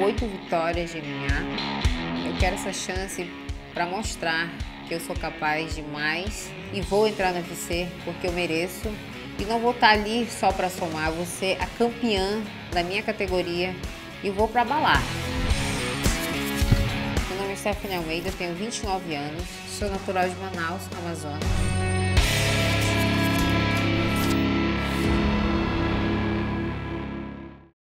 oito vitórias de minha Eu quero essa chance para mostrar que eu sou capaz de mais e vou entrar no UFC porque eu mereço. E não vou estar ali só para somar, vou ser a campeã da minha categoria e vou para balar. Meu nome é Stephanie Almeida, tenho 29 anos, sou natural de Manaus, Amazonas.